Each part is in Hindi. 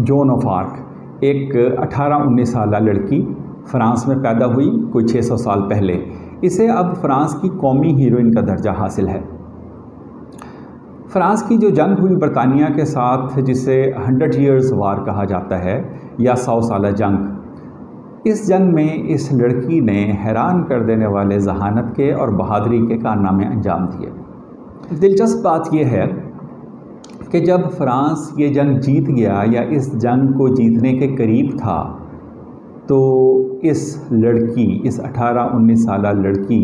जोन ऑफ़ आर्क, एक 18-19 साल लड़की फ़्रांस में पैदा हुई, कोई 600 साल पहले। इसे अब फ़्रांस की कौमी हीरोइन का दर्जा हासिल है। फ़्रांस की जो जंग हुई बरतानिया के साथ, जिसे हंड्रेड ईयर्स वार कहा जाता है, या सौ साल जंग। इस जंग में इस लड़की ने हैरान कर देने वाले जहानत के और बहादरी के कारनामे अंजाम दिए। दिलचस्प बात यह है कि जब फ्रांस ये जंग जीत गया या इस जंग को जीतने के करीब था तो इस लड़की, इस 18-19 साल लड़की,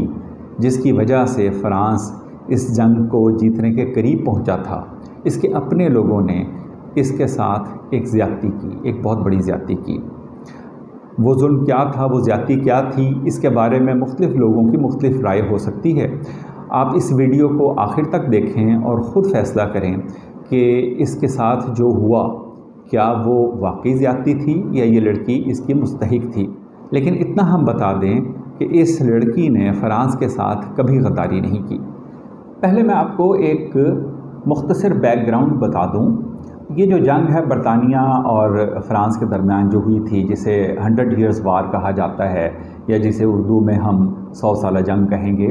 जिसकी वजह से फ़्रांस इस जंग को जीतने के करीब पहुँचा था, इसके अपने लोगों ने इसके साथ एक ज़्यादती की, एक बहुत बड़ी ज़्यादती की। वो जुल्म क्या था, वो ज़्यादती क्या थी, इसके बारे में मुख्तलिफ़ लोगों की मुख्तलिफ़ राय हो सकती है। आप इस वीडियो को आखिर तक देखें और ख़ुद फ़ैसला करें कि इसके साथ जो हुआ, क्या वो वाकई ज़्यादती थी या ये लड़की इसकी मुस्तक थी? लेकिन इतना हम बता दें कि इस लड़की ने फ़्रांस के साथ कभी गद्दारी नहीं की। पहले मैं आपको एक मुख्तसर बैकग्राउंड बता दूँ। ये जो जंग है बरतानिया और फ़्रांस के दरमियान जो हुई थी, जिसे हंड्रेड ईयर्स वार कहा जाता है या जिसे उर्दू में हम सौ साल जंग कहेंगे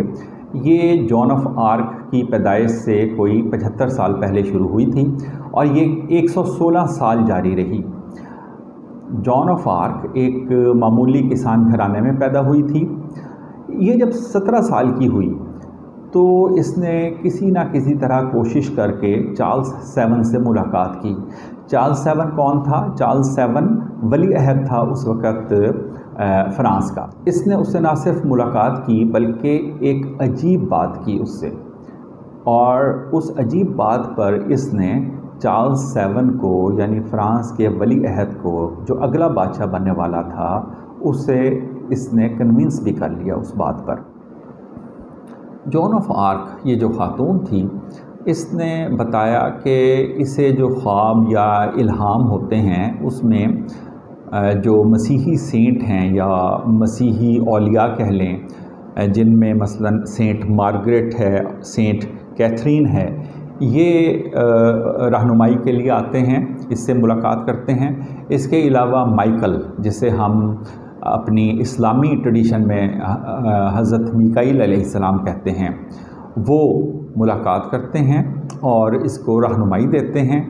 ये जॉन ऑफ़ आर्क की पैदाइश से कोई पचहत्तर साल पहले शुरू हुई थी और ये 116 साल जारी रही। जॉन ऑफ़ आर्क एक मामूली किसान घराने में पैदा हुई थी। ये जब 17 साल की हुई तो इसने किसी ना किसी तरह कोशिश करके चार्ल्स सेवन से मुलाकात की। चार्ल्स सेवन कौन था? चार्ल्स सेवन वली अहद था उस वक़्त फ़्रांस का। इसने उससे ना सिर्फ़ मुलाकात की, बल्कि एक अजीब बात की उससे। और उस अजीब बात पर इसने चार्ल्स सेवन को, यानी फ़्रांस के वली अहद को, जो अगला बादशाह बनने वाला था, उसे इसने कन्विंस भी कर लिया उस बात पर। जॉन ऑफ़ आर्क, ये जो ख़ातून थी, इसने बताया कि इसे जो ख्वाब या इल्हाम होते हैं, उसमें जो मसीही सेंट हैं या मसीही औलिया कह लें जिनमें मसलन सेंट मार्गरेट है, सेंट कैथरीन है, ये रहनुमाई के लिए आते हैं, इससे मुलाकात करते हैं। इसके अलावा माइकल, जिसे हम अपनी इस्लामी ट्रेडिशन में हज़रत मिकाईल सलाम कहते हैं, वो मुलाकात करते हैं और इसको रहनुमाई देते हैं।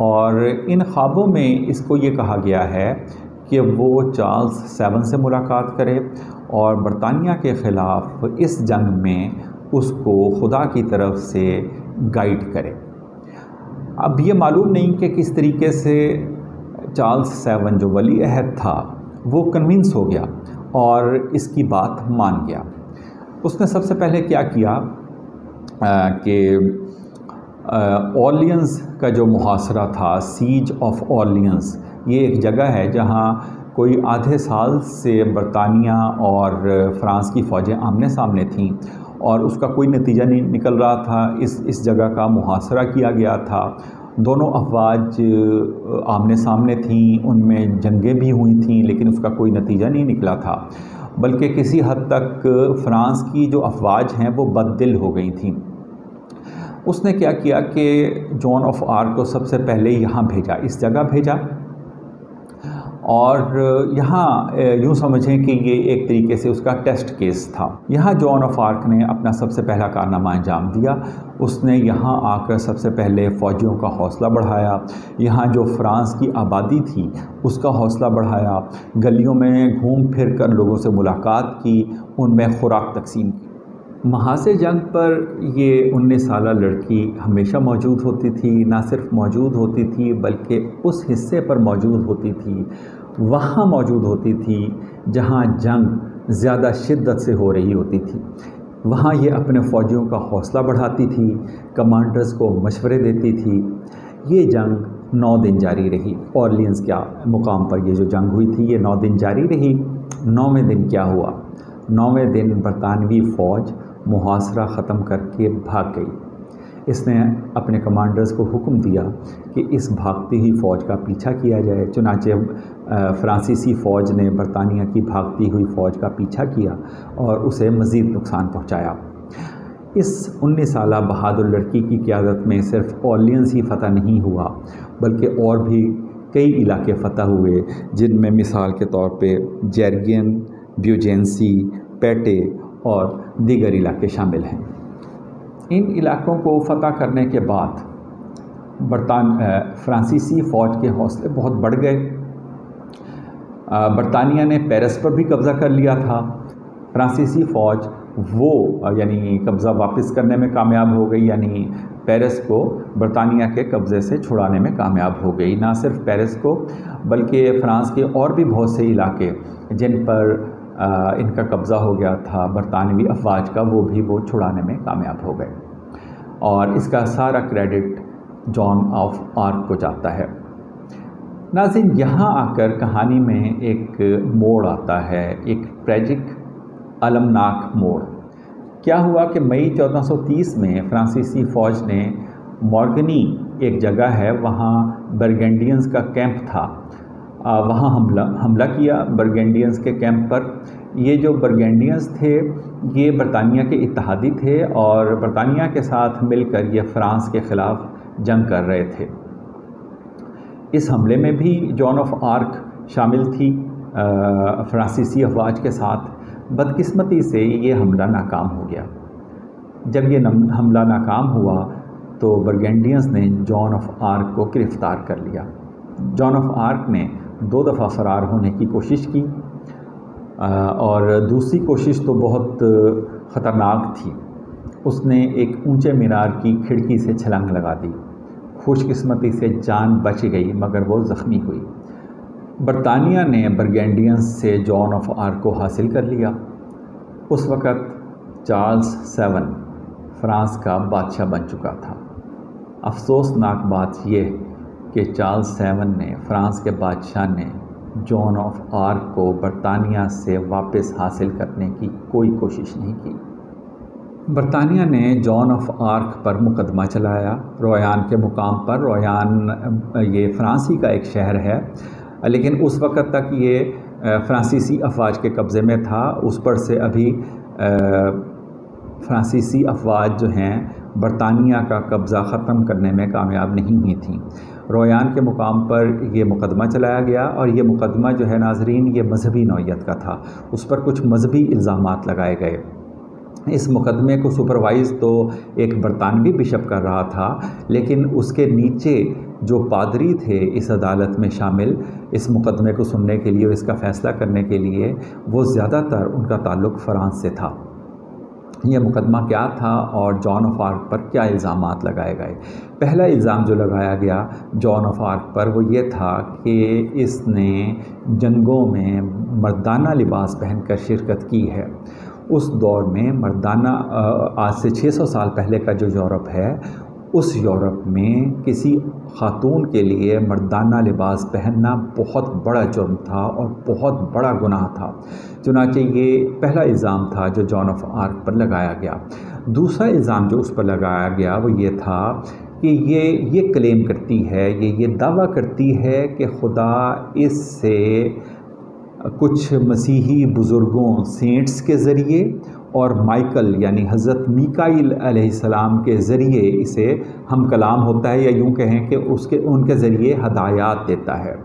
और इन ख्वाबों में इसको ये कहा गया है कि वो चार्ल्स सेवन से मुलाकात करे और बरतानिया के ख़िलाफ़ इस जंग में उसको खुदा की तरफ़ से गाइड करे। अब ये मालूम नहीं कि किस तरीके से चार्ल्स सेवन जो वली अहद था, वो कन्विंस हो गया और इसकी बात मान गया। उसने सबसे पहले क्या किया कि ऑलियंस का जो मुहासरा था सीज ऑफ़ ऑलियंस ये एक जगह है जहाँ कोई आधे साल से बरतानिया और फ़्रांस की फ़ौजें आमने सामने थीं और उसका कोई नतीजा नहीं निकल रहा था। इस इस जगह का मुहासरा किया गया था। दोनों अफवाज आमने सामने थीं, उनमें जंगें भी हुई थीं, लेकिन उसका कोई नतीजा नहीं निकला था। बल्कि किसी हद तक फ़्रांस की जो अफवाज हैं, वो बददिल हो गई थीं। उसने क्या किया कि जॉन ऑफ़ आर्क को सबसे पहले यहाँ भेजा, इस जगह भेजा। और यहाँ यूँ समझें कि ये एक तरीके से उसका टेस्ट केस था। यहाँ जॉन ऑफ़ आर्क ने अपना सबसे पहला कारनामा अंजाम दिया। उसने यहाँ आकर सबसे पहले फ़ौजियों का हौसला बढ़ाया। यहाँ जो फ़्रांस की आबादी थी, उसका हौसला बढ़ाया। गलियों में घूम फिर कर लोगों से मुलाकात की। उनमें खुराक तकसीम की। महासे जंग पर ये उन्नीस साल लड़की हमेशा मौजूद होती थी, ना सिर्फ़ मौजूद होती थी, बल्कि उस हिस्से पर मौजूद होती थी, वहाँ मौजूद होती थी, जहाँ जंग ज़्यादा शिद्दत से हो रही होती थी। वहाँ ये अपने फ़ौजियों का हौसला बढ़ाती थी, कमांडर्स को मशवरे देती थी। ये जंग नौ दिन जारी रही। ऑर्लियंस क्या मुकाम पर ये जो जंग हुई थी, ये नौ दिन जारी रही। नौवें दिन क्या हुआ? नौवें दिन बरतानवी फ़ौज मुहासरा ख़त्म करके भाग गई। इसने अपने कमांडर्स को हुक्म दिया कि इस भागती हुई फ़ौज का पीछा किया जाए। चुनाचे फ़्रांसीसी फ़ौज ने बरतानिया की भागती हुई फ़ौज का पीछा किया और उसे मज़ीद नुकसान पहुँचाया। इस उन्नीस साल बहादुर लड़की की क़्यादत में सिर्फ़ ऑलियंस ही फ़तह नहीं हुआ, बल्कि और भी कई इलाके फ़तह हुए, जिनमें मिसाल के तौर पे जैरगियन, ब्यूजेंसी, पेटे और दीगर इलाके शामिल हैं। इन इलाकों को फ़तह करने के बाद बरतान फ्रांसीसी फ़ौज के हौसले बहुत बढ़ गए। बरतानिया ने पेरिस पर भी कब्ज़ा कर लिया था। फ्रांसीसी फ़ौज वो, यानी कब्ज़ा वापस करने में कामयाब हो गई, यानी पेरिस को बरतानिया के कब्ज़े से छुड़ाने में कामयाब हो गई। ना सिर्फ़ पेरिस को, बल्कि फ़्रांस के और भी बहुत से इलाके, जिन पर इनका कब्ज़ा हो गया था बरतानवी अफवाज का, वो भी वो छुड़ाने में कामयाब हो गए। और इसका सारा क्रेडिट जॉन ऑफ़ आर्क को जाता है। नाजिन, यहाँ आकर कहानी में एक मोड़ आता है, एक ट्रेजिक अलमनाक मोड़। क्या हुआ कि मई 1430 में फ्रांसीसी फ़ौज ने मॉर्गनी एक जगह है, वहाँ बर्गेंडियंस का कैंप था। वहाँ हमला हमला किया बर्गेंडियंस के कैंप पर। ये जो बर्गेंडियंस थे, ये बरतानिया के इतिहादी थे और बरतानिया के साथ मिलकर ये फ़्रांस के ख़िलाफ़ जंग कर रहे थे। इस हमले में भी जॉन ऑफ़ आर्क शामिल थी फ्रांसीसी अफवाज के साथ। बदकिस्मती से ये हमला नाकाम हो गया। जब ये हमला नाकाम हुआ तो बर्गेंडियंस ने जॉन ऑफ़ आर्क को गिरफ़्तार कर लिया। जॉन ऑफ़ आर्क ने दो दफ़ा फ़रार होने की कोशिश की। और दूसरी कोशिश तो बहुत ख़तरनाक थी। उसने एक ऊँचे मीनार की खिड़की से छलांग लगा दी। खुशकिस्मती से जान बच गई, मगर वो ज़ख्मी हुई। बरतानिया ने बर्गेंडियंस से जॉन ऑफ़ आर्क को हासिल कर लिया। उस वक़्त चार्ल्स सेवन, फ्रांस का बादशाह बन चुका था। अफसोसनाक बात यह कि चार्ल्स सेवन ने, फ्रांस के बादशाह ने जॉन ऑफ़ आर्क को बरतानिया से वापस हासिल करने की कोई कोशिश नहीं की। बरतानिया ने जॉन ऑफ़ आर्क पर मुकदमा चलाया। रोयान के मुकाम पर, रोयान, ये फ्रांसी का एक शहर है, लेकिन उस वक़्त तक ये फ्रांसीसी अफवाज के कब्ज़े में था। उस पर से अभी फ्रांसीसी अफवाज जो हैं, बरतानिया का कब्ज़ा ख़त्म करने में कामयाब नहीं हुई थी। रोयान के मुकाम पर यह मुकदमा चलाया गया और ये मुकदमा जो है नाजरीन, ये मजहबी नौीयत का था। उस पर कुछ मजहबी इल्ज़ाम लगाए गए। इस मुकदमे को सुपरवाइज़ तो एक बरतानवी बिशप कर रहा था, लेकिन उसके नीचे जो पादरी थे इस अदालत में शामिल, इस मुकदमे को सुनने के लिए और इसका फ़ैसला करने के लिए, वो ज़्यादातर उनका ताल्लुक़ फ़्रांस से था। ये मुकदमा क्या था और जॉन ऑफ़ आर्क पर क्या इल्ज़ाम लगाए गए? पहला इल्ज़ाम जो लगाया गया जॉन ऑफ़ आर्क पर वो ये था कि इसने जंगों में मर्दाना लिबास पहनकर शिरकत की है। उस दौर में मर्दाना आज से 600 साल पहले का जो यूरोप है उस यूरोप में किसी ख़ातून के लिए मर्दाना लिबास पहनना बहुत बड़ा जुर्म था और बहुत बड़ा गुनाह था। चुनाचे ये पहला इल्ज़ाम था जो जॉन ऑफ़ आर्क पर लगाया गया। दूसरा इल्ज़ाम जो उस पर लगाया गया वो ये था कि ये ये क्लेम करती है, ये ये दावा करती है कि खुदा इससे कुछ मसीही बुज़ुर्गों, सेंट्स के ज़रिए और माइकल, यानी हज़रत अलैहिस्सलाम के ज़रिए इसे हम कलाम होता है या यूँ कहें कि उसके, उनके ज़रिए हदायत देता है।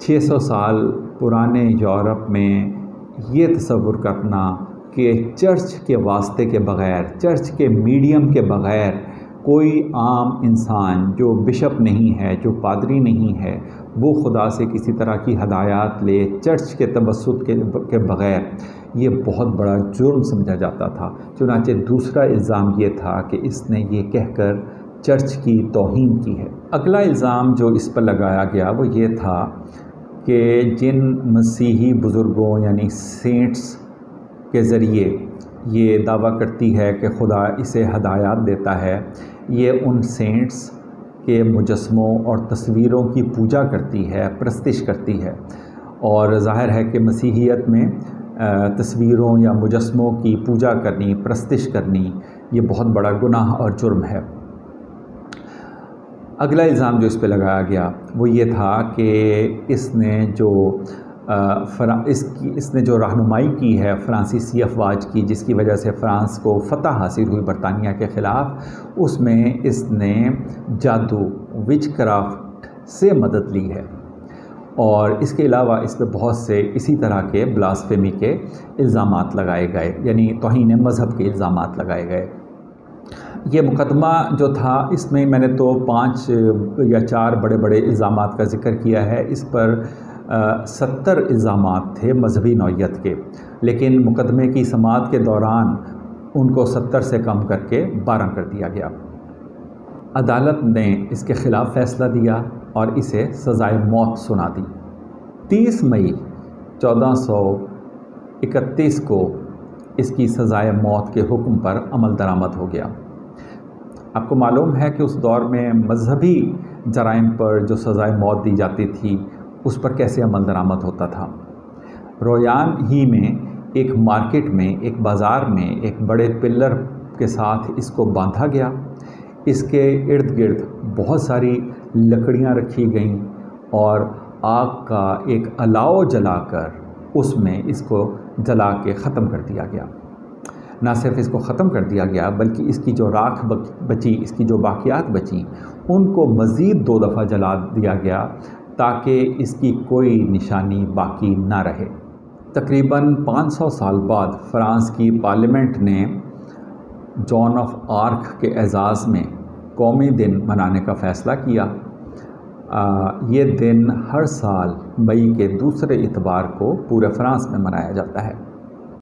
600 साल पुराने यूरोप में ये तस्वुर करना कि चर्च के वास्ते के बग़ैर, चर्च के मीडियम के बग़ैर कोई आम इंसान जो बिशप नहीं है, जो पादरी नहीं है वो खुदा से किसी तरह की हदायत ले, चर्च के तबसत के के बग़ैर। ये बहुत बड़ा जुर्म समझा जाता था। चुनाचे दूसरा इल्ज़ाम ये था कि इसने ये कहकर चर्च की तोहन की है। अगला इल्ज़ाम जो इस पर लगाया गया, वो ये था कि जिन मसीही बुज़ुर्गों यानी सेंट्स के ज़रिए ये दावा करती है कि खुदा इसे हदायत देता है, ये उन सेंट्स के मुजस्मों और तस्वीरों की पूजा करती है, प्रस्तिश करती है। और ज़ाहिर है कि मसीहियत में तस्वीरों या मुजस्मों की पूजा करनी, प्रस्तिश करनी, ये बहुत बड़ा गुनाह और जुर्म है। अगला इल्ज़ाम जो इस पर लगाया गया, वो ये था कि इसने जो फ्रा इसकी इसने जो रहनुमाई की है, फ़्रांसीसी अफवाज की, जिसकी वजह से फ़्रांस को फ़तह हासिल हुई बरतानिया के ख़िलाफ़, उसमें इसने जादू विच क्राफ्ट से मदद ली है। और इसके अलावा इस पर बहुत से इसी तरह के ब्लासफेमी के इल्ज़ाम लगाए गए, यानी तोहन मज़हब के इल्ज़ाम लगाए गए। ये मुकदमा जो था, इसमें मैंने तो पाँच या चार बड़े बड़े इल्ज़ाम का ज़िक्र किया है। इस पर सत्तर इल्ज़ाम थे मजहबी नौीयत के, लेकिन मुकदमे की समात के दौरान उनको सत्तर से कम करके बारह कर दिया गया। अदालत ने इसके ख़िलाफ़ फ़ैसला दिया और इसे सज़ाए मौत सुना दी। 30 मई 1431 को इसकी सज़ाए मौत के हुक्म पर अमल दरामद हो गया। आपको मालूम है कि उस दौर में मजहबी जराइम पर जो सज़ाए मौत दी जाती थी उस पर कैसे अमल दरामद होता था? रोयान ही में, एक मार्केट में, एक बाज़ार में, एक बड़े पिलर के साथ इसको बांधा गया। इसके इर्द गिर्द बहुत सारी लकड़ियाँ रखी गईं और आग का एक अलाव जलाकर उसमें इसको जला के ख़त्म कर दिया गया। ना सिर्फ़ इसको ख़त्म कर दिया गया, बल्कि इसकी जो राख बची इसकी जो बाक़ियात बची, उनको मज़ीद दो दफ़ा जला दिया गया। ताकि इसकी कोई निशानी बाकी ना रहे। तकरीबन 500 साल बाद फ़्रांस की पार्लियामेंट ने जॉन ऑफ़ आर्क के एजाज़ में कौमी दिन मनाने का फ़ैसला किया। आ, ये दिन हर साल मई के दूसरे इतवार को पूरे फ्रांस में मनाया जाता है।